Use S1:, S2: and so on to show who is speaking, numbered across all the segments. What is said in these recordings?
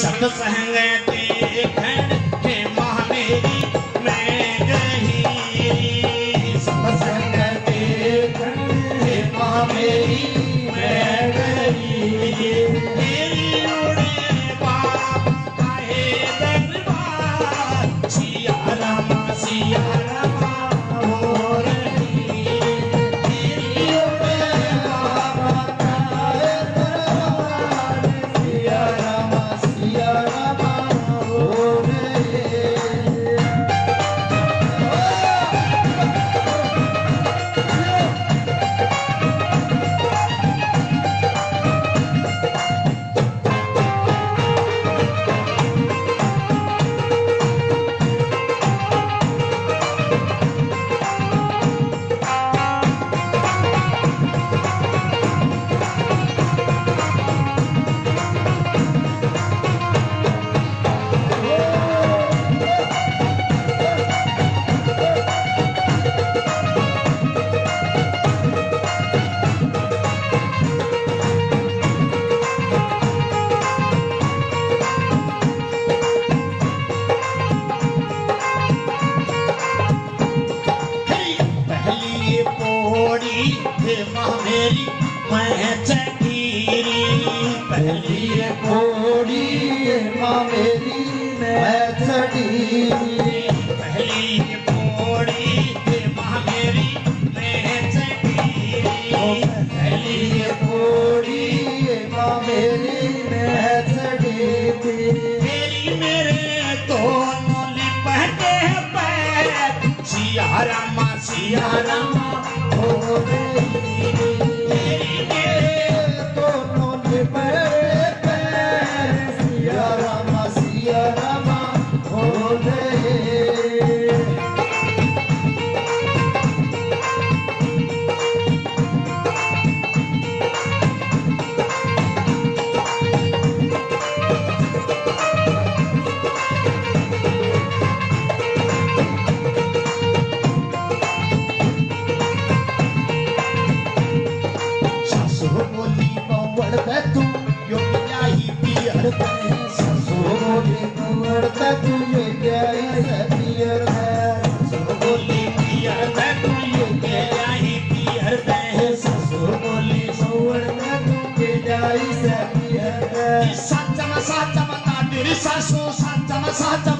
S1: ಸತ್ಸಂಗ चकीरी
S2: पहली घोड़ी माँ मेरी मैं चकीरी पहली
S1: घोड़ी माँ मेरी मैं
S2: चकीरी
S1: पहली घोड़ी माँ मेरी मैं
S2: चकीरी
S1: मेरी
S2: मेरे दोनों ने पहने पैर सियारा माँ सियारा सात चमा सात चमा तांबेरी सासू सात
S1: चमा सात
S2: चमा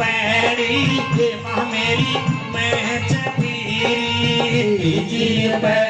S2: पैड़ी के मेरी मैं
S1: चपीरी जी
S2: पै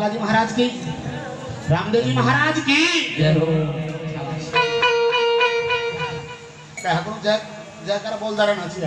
S2: बालाजी महाराज की। रामदेव जी महाराज की।
S1: जय हो।
S2: जय जय जयकार बोलदारा नाची